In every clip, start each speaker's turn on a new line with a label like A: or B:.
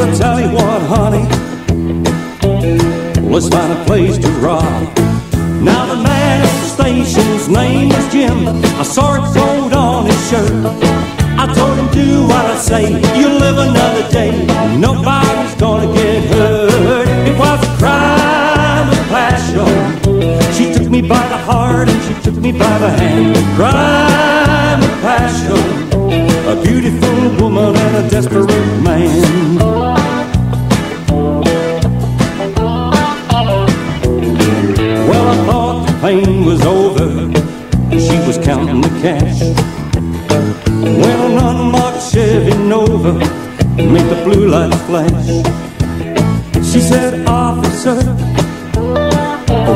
A: I tell you what, honey, let's find a place to rob. Now the man at the station's name was Jim. I saw it sewed on his shirt. I told him, do what I say, you live another day, nobody's gonna get hurt. It was a crime of passion. She took me by the heart and she took me by the hand. Crime of passion. A beautiful woman and a desperate man. Cash. When an unmarked Chevy Nova made the blue lights flash, she said, Officer,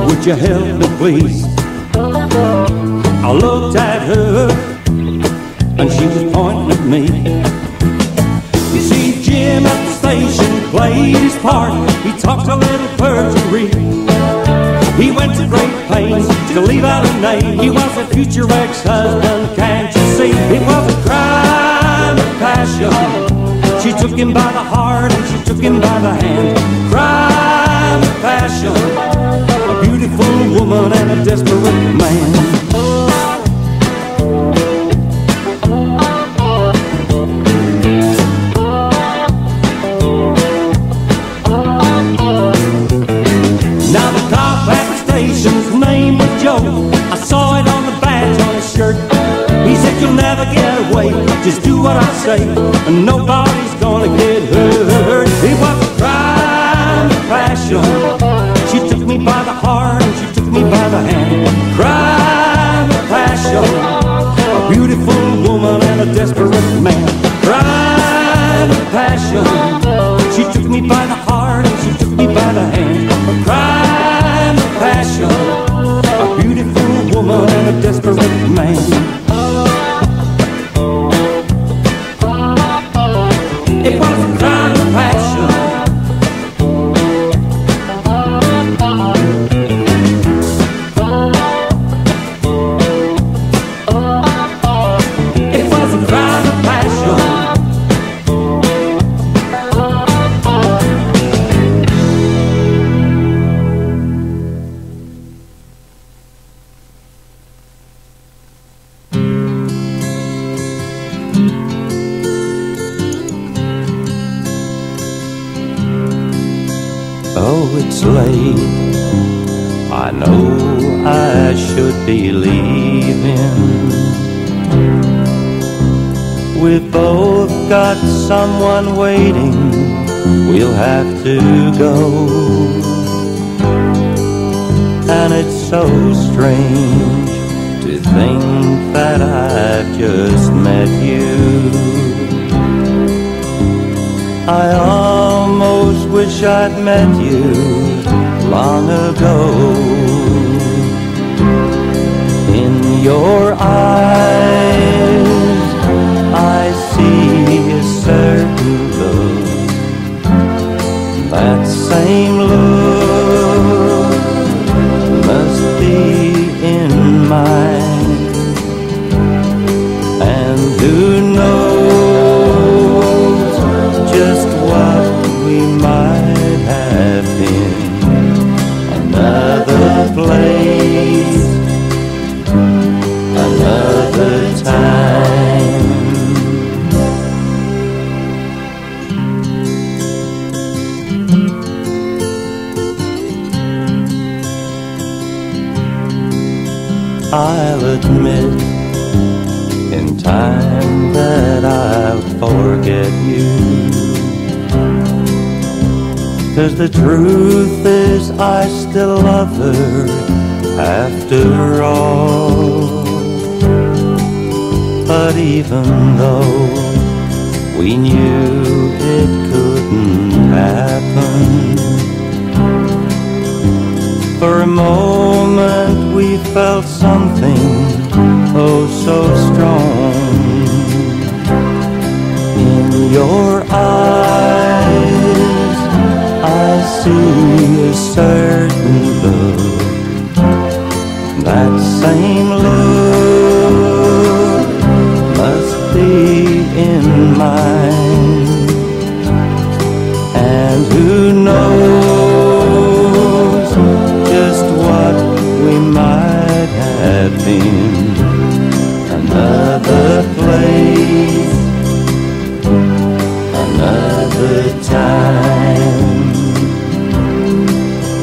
A: would you help me please? I looked at her and she was pointing at me. You see, Jim at the station played his part. He talked a little perjury. He went to great pains to leave out a name. He was a future ex-husband, can't you see? It was a crime of passion. She took him by the heart and she took him by the hand. Crime of passion. A beautiful woman and a desperate man. Just do what I say, and nobody's gonna get hurt. It was a crime of passion. She took me by the heart someone waiting, we'll have to go. And it's so strange to think that I've just met you. I almost wish I'd met you long ago. In your eyes same look I'll admit in time that I'll forget you. Cause the truth is I still love her after all. But even though we knew it couldn't happen for a moment we felt something oh so strong in your eyes I see a certain look. That same another time.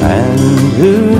A: And who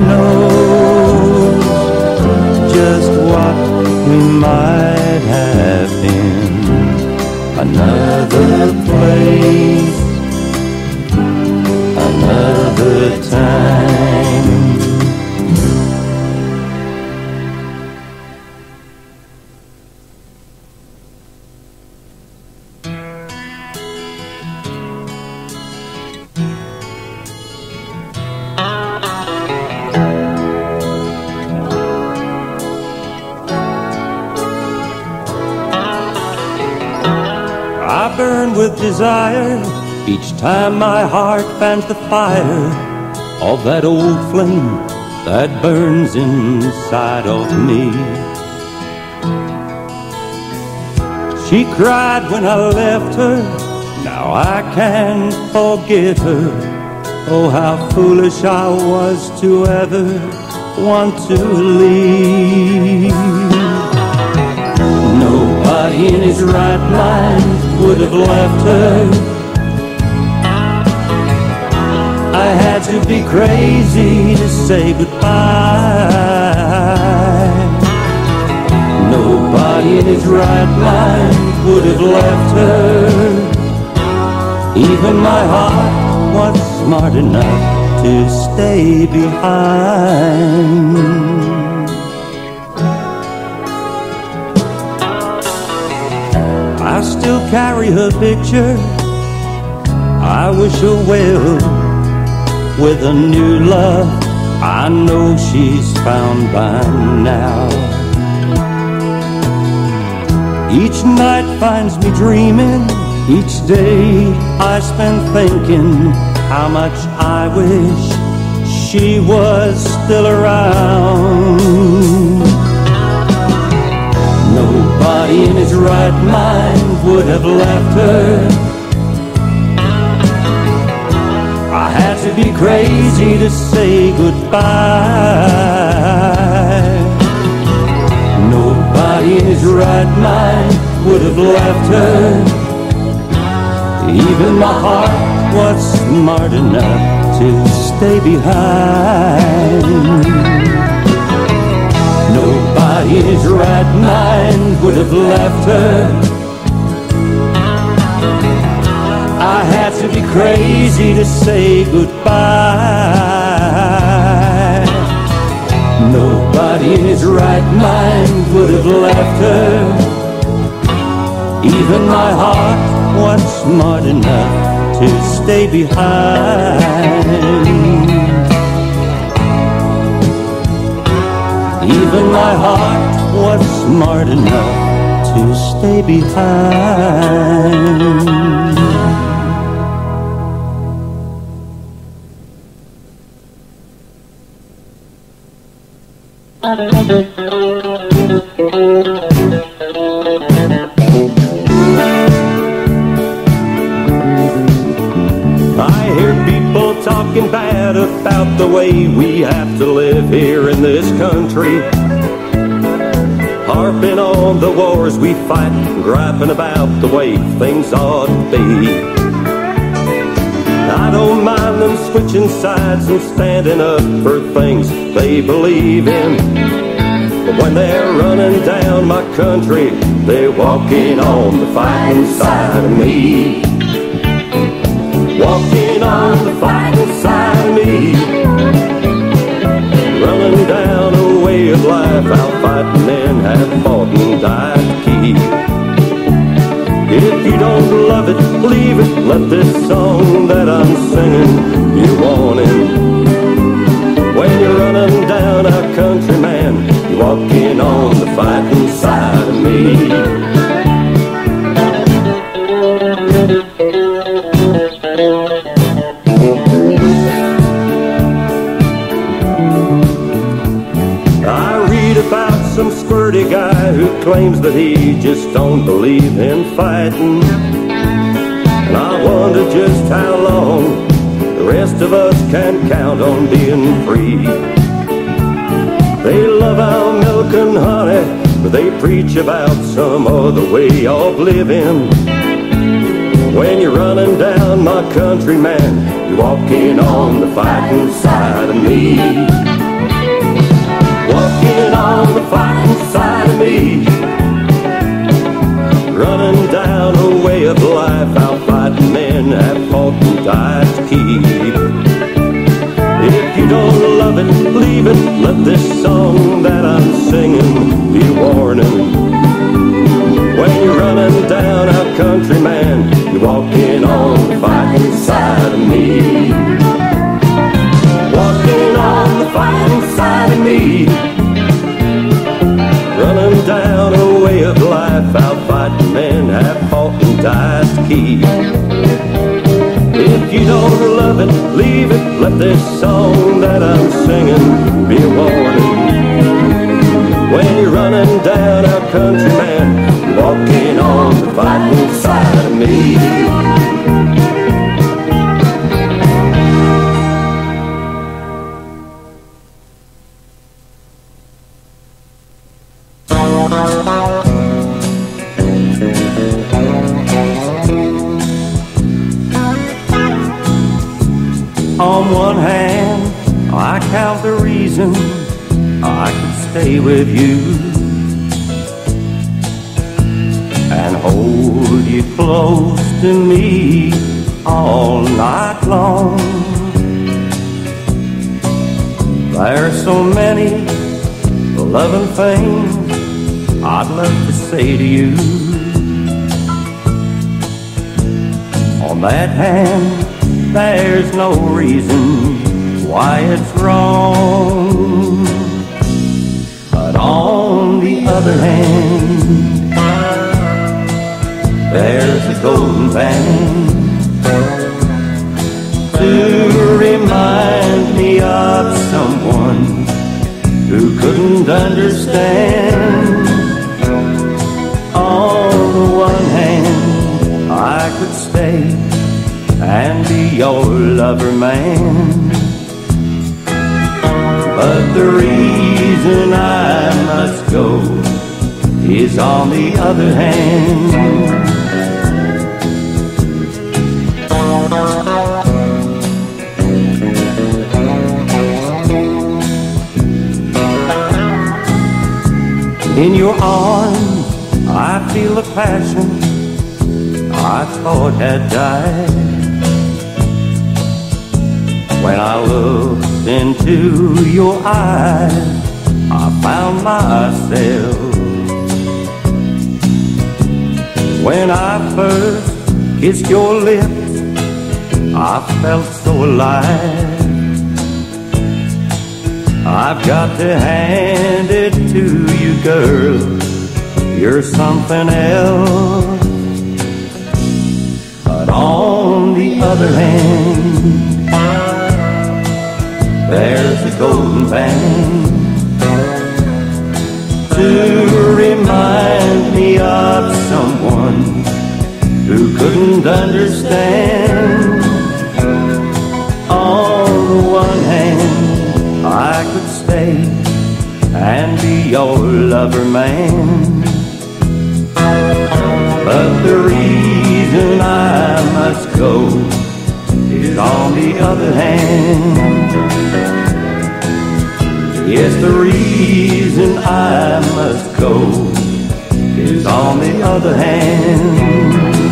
A: time my heart fans the fire of that old flame that burns inside of me. She cried when I left her, now I can't forget her. Oh, how foolish I was to ever want to leave. Nobody in his right mind would have left her. Crazy to say goodbye. Nobody in his right mind would have left her. Even my heart was smart enough to stay behind. I still carry her picture. I wish her well with a new love. I know she's found by now. Each night finds me dreaming. Each day I spend thinking how much I wish she was still around. Nobody in his right mind would have left her. I had to be crazy to say goodbye. Nobody in his right mind would have left her. Even my heart was smart enough to stay behind. Nobody in his right mind would have left her. Be crazy to say goodbye. Nobody in his right mind would have left her. Even my heart was smart enough to stay behind. Even my heart was smart enough to stay behind. I hear people talking bad about the way we have to live here in this country. Harping on the wars we fight, griping about the way things ought to be. I don't mind them switching sides and standing up for things they believe in. When they're running down my country, they're walking on the fighting side of me. Walking on the fighting side of me. Running down a way of life our fighting men have fought and died to keep. If you don't love it, leave it. Let this song that I'm singing you warning. When walking on the fighting side of me. I read about some squirty guy who claims that he just don't believe in fighting. And I wonder just how long the rest of us can count on being free. They love our milk and honey, but they preach about some other way of living. When you're running down my country, man, you're walking on the fighting side of me. Walking on the fighting side of me. Running down a way of life our fighting men have fought and died to keep. If you don't love it, leave it. Let this song that I'm singing be a warning. When you're running down our country, man, you're walking on the fighting side of me. Walking on the fighting side of me. Running down a way of life our fighting men have fought and died to keep. Don't love it, leave it. Let this song that I'm singing be a warning. When you're running down our country, man, walking on the fighting side of me. Things I'd love to say to you. On that hand, there's no reason why it's wrong. Reason I must go is on the other hand. In your arms, I feel a passion I thought had died. Into your eyes, I found myself. When I first kissed your lips, I felt so alive. I've got to hand it to you, girl. You're something else. But on the other hand, there's a golden band to remind me of someone who couldn't understand. On the one hand, I could stay and be your lover man. But the reason I must go is on the other hand. Yes, the reason I must go is on the other hand.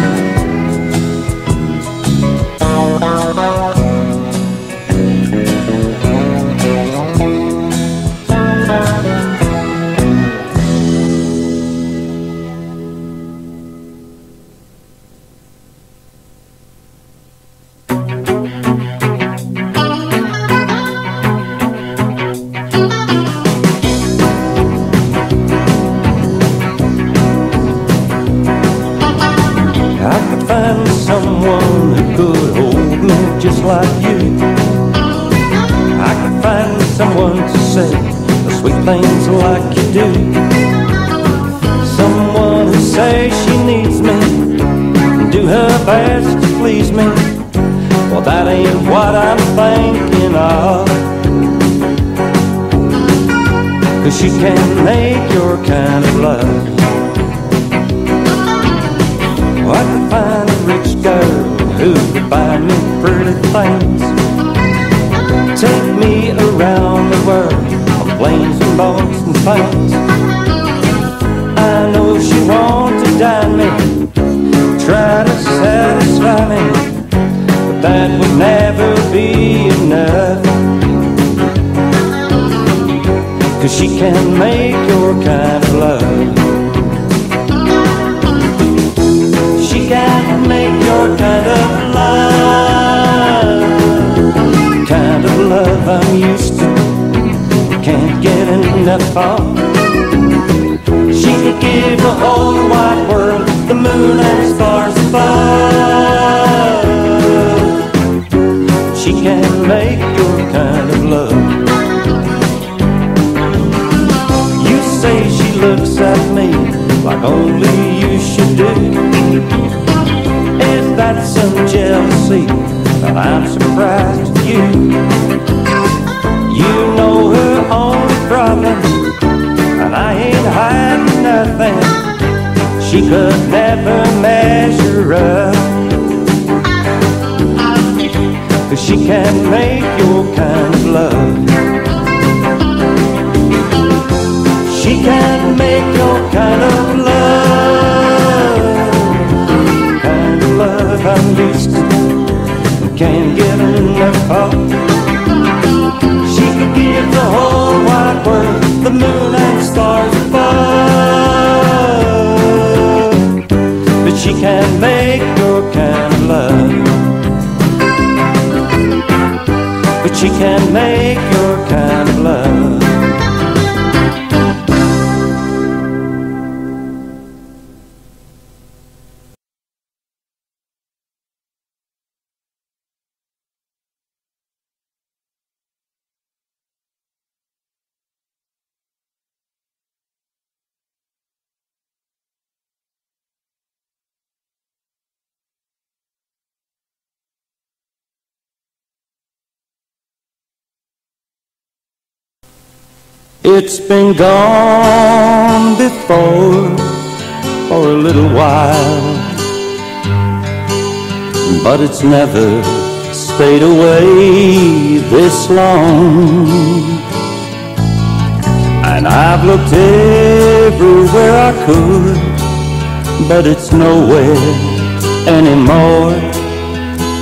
A: Would never be enough. Cause she can make your kind of love. She can make your kind of love. Kind of love I'm used to. Can't get enough of. She could give the whole wide world the moon and stars above. Can make your kind of love. You say she looks at me like only you should do. Is that some jealousy I'm surprised at you? You know her only problem, and I ain't hiding nothing. She could never measure up. She can make your kind of love. She can make your kind of It's been gone before for a little while, but it's never stayed away this long. And I've looked everywhere I could, but it's nowhere anymore.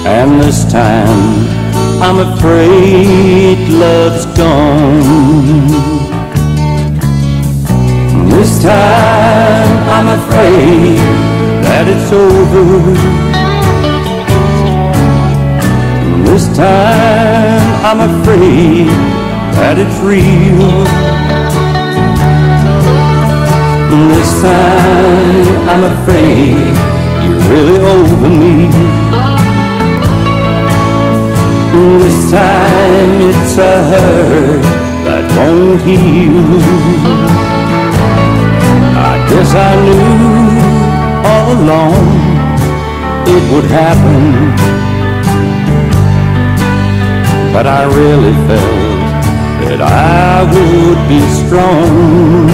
A: And this time I'm afraid love's gone. Time I'm afraid that it's over. This time I'm afraid that it's real. This time I'm afraid you're really over me. This time it's a hurt that won't heal. Guess I knew all along it would happen. But I really felt that I would be strong.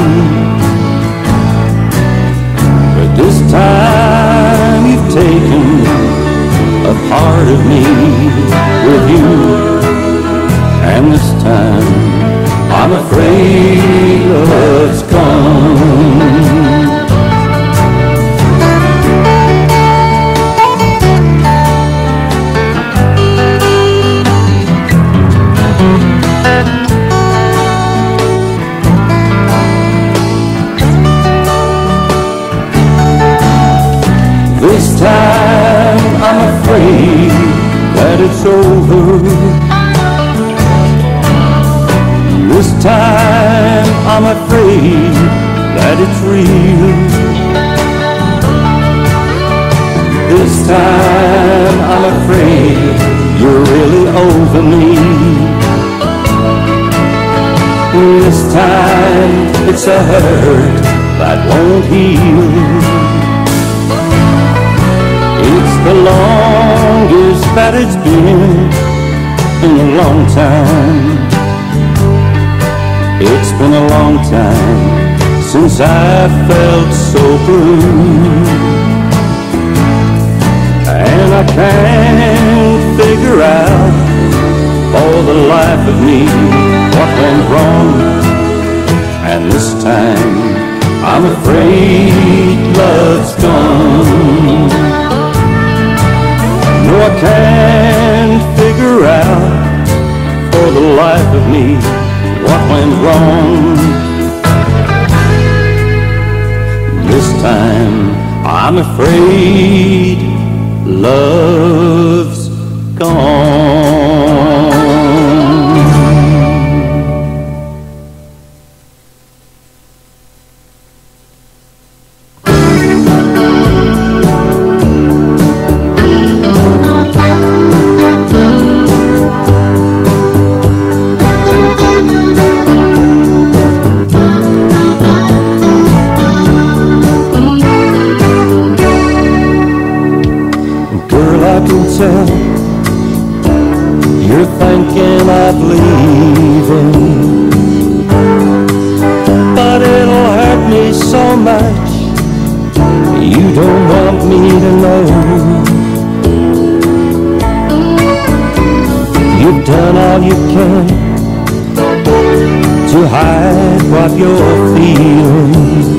A: But this time you've taken a part of me with you. It's a hurt that won't heal. It's the longest that it's been in a long time. It's been a long time since I felt so blue. And I can't figure out for the life of me what went wrong. And this time I'm afraid love's gone. No, I can't figure out for the life of me what went wrong. This time I'm afraid love's gone.
B: Girl,
A: I can tell you're thinking of leaving. But it'll hurt me so much, you don't want me to know. You've done all you can to hide what you're feeling.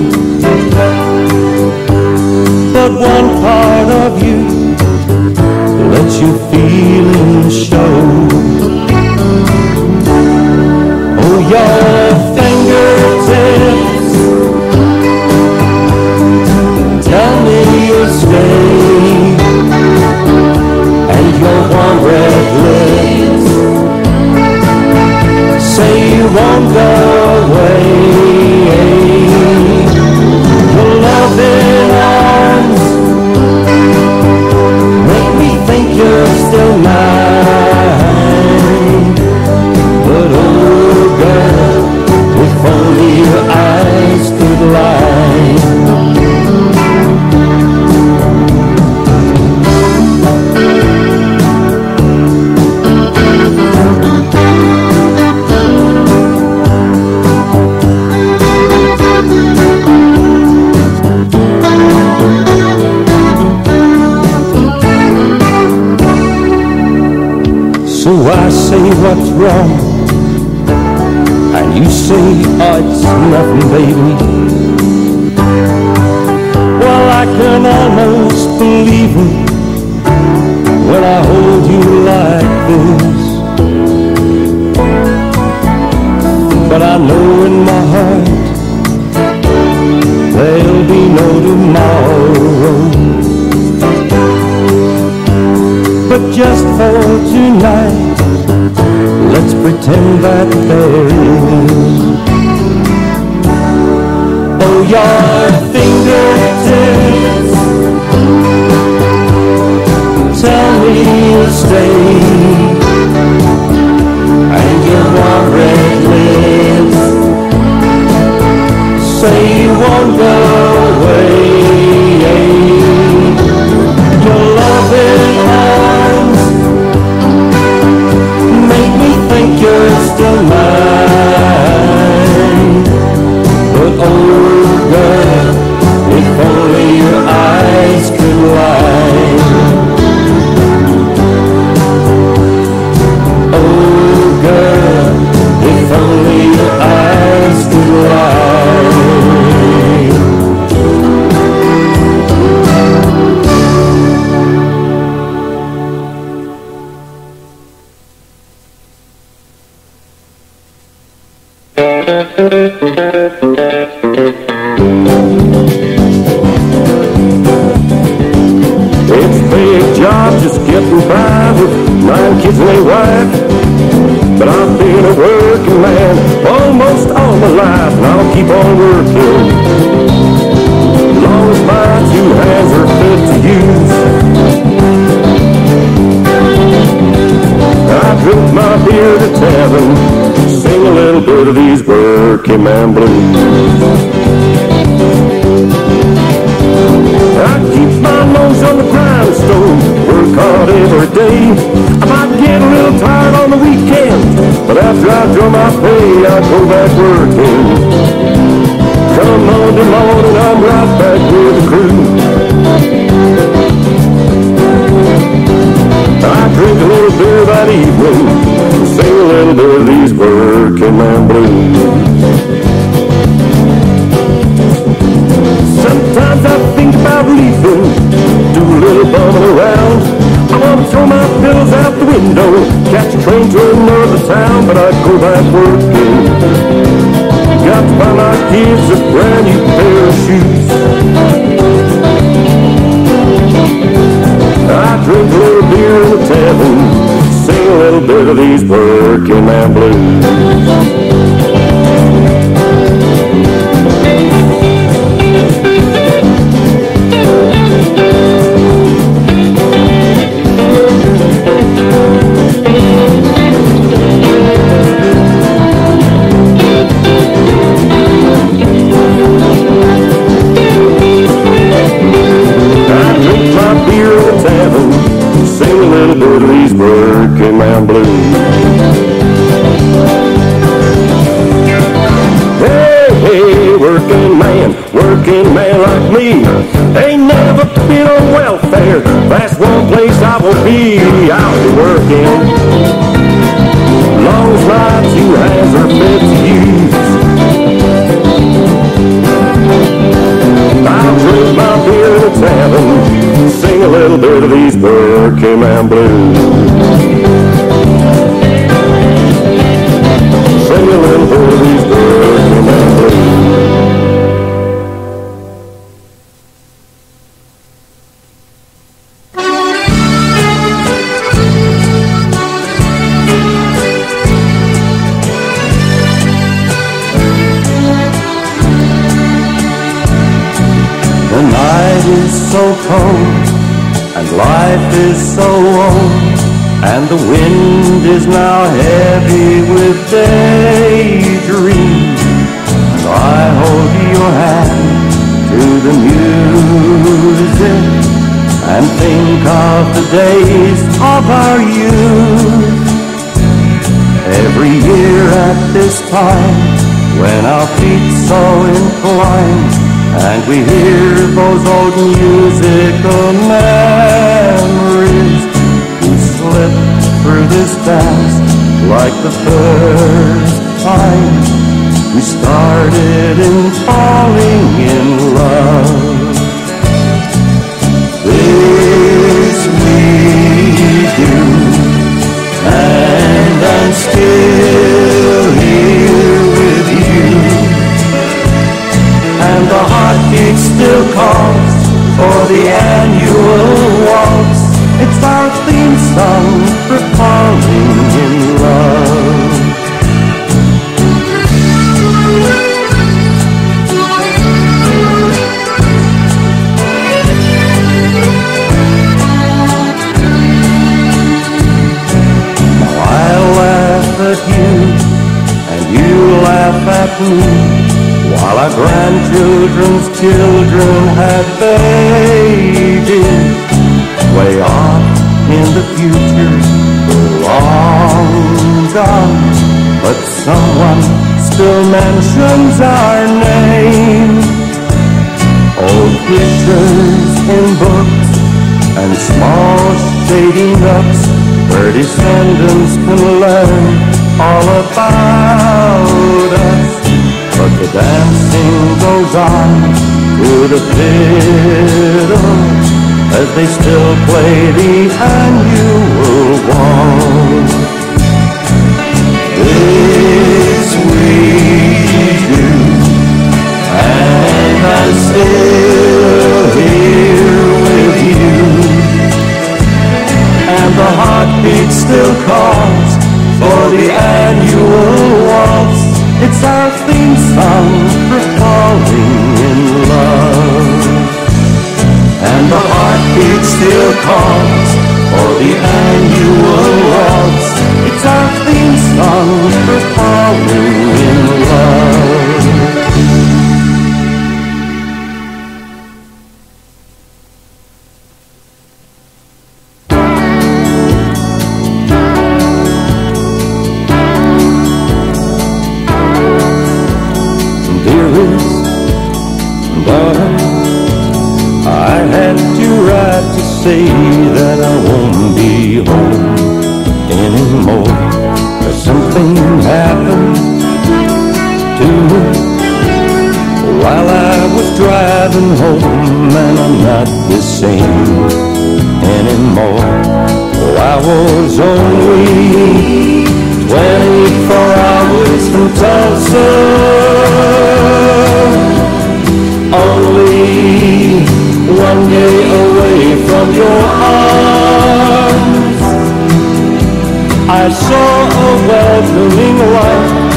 A: But one part of you your feelings show. Oh, yeah.
B: Man, blue. I keep my nose on the grindstone, work hard every day. I might get a little tired on the weekend, but after I draw my pay, I go back working. Come Monday morning, I'm right back with the crew. I drink a little beer that evening, sing a little bit of these working man blues. Think about leaving, do a little bumming around. I wanna throw my pills out the window, catch a train to another town, but I'd go back working. Got to buy my kids a brand new pair of shoes. I drink a little beer in the tavern, sing a little bit of these working man blues.
A: Cold and life is so old and the wind is now heavy with daydreams. And I hold your hand to the music and think of the days of our youth. Every year at this time when our feet so inclined and we hear those old musical memories. We slip through this dance like the first time we started in falling in love. This we do, and I'm still here still mentions our name. Old pictures in books and small shady nooks where descendants can learn all about us. But the dancing goes on to the fiddle as they still play the annual waltz. Still here with you, and the heartbeat still calls for the annual waltz. It's our theme song for falling in love. And the heartbeat still calls for the annual waltz. It's our theme song for falling in love. Driving home, and I'm not the same anymore. Oh, I was only 24 hours from Tulsa. Only one day away from your arms. I saw a welcoming light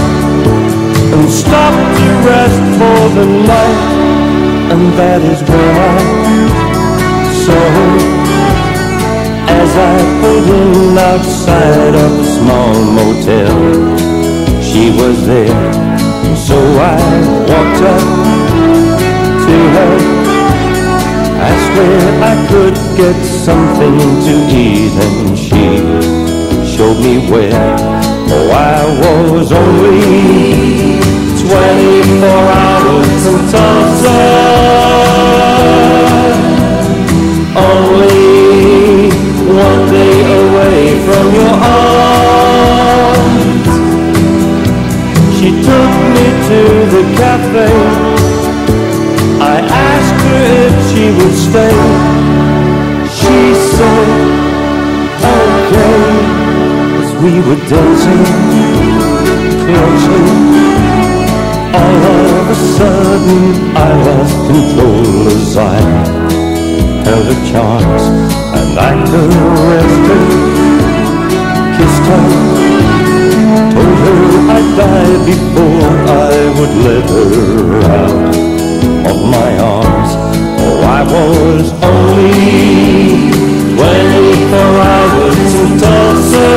A: and stopped to rest for the night, and that is I saw as I pulled in outside of a small motel. She was there, so I walked up to her, asked where I could get something to eat, and she showed me where. Oh, I was only 24 hours from Tulsa. Only one day away from your arms. She took me to the cafe. I asked her if she would stay. She said, okay, as we were dancing closely. All of a sudden I lost control as I held her charms and I caressed her, kissed her, told her I'd die before I would let her out of my arms. Oh, I was only 24 hours in Tulsa.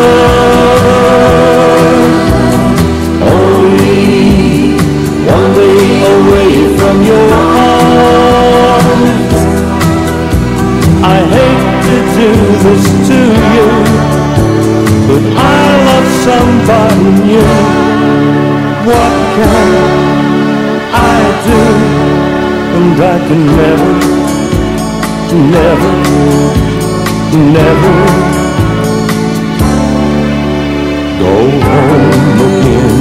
A: Only one day away from your arms. I hate to do this to you, but I love somebody new. What can I do? And I can never, never, never go home again.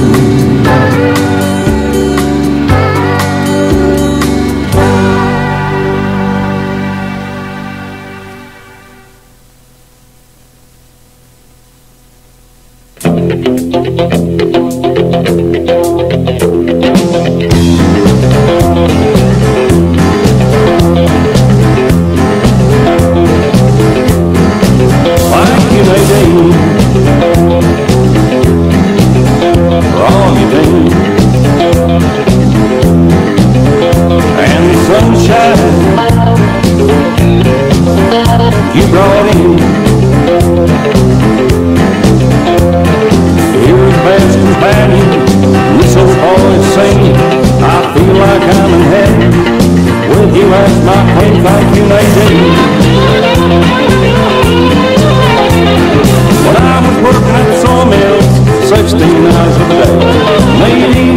A: 16 hours a day, Nadine